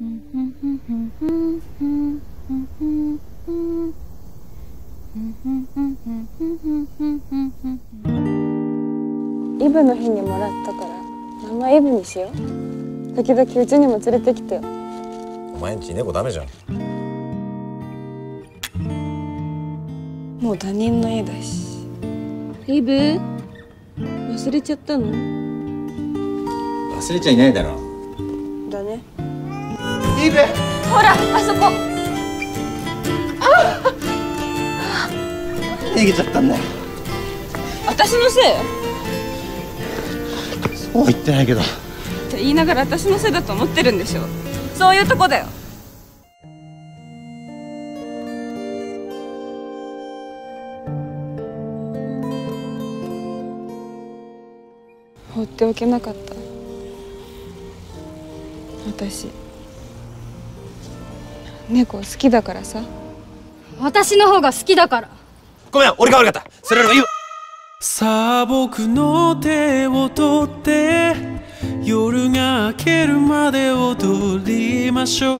イブの日にもらったから名前イブにしよう。時々うちにも連れてきてよ。お前んち猫ダメじゃん。もう他人の家だし。イブ？忘れちゃったの？忘れちゃいないだろイブほらあそこ。逃げちゃったんだよ私のせい？そうは言ってないけど。って言いながら私のせいだと思ってるんでしょ。そういうとこだよ。放っておけなかった。私猫好きだからさ。私の方が好きだから。ごめん俺が悪かった。それよりも言う。さあ僕の手を取って夜が明けるまで踊りましょう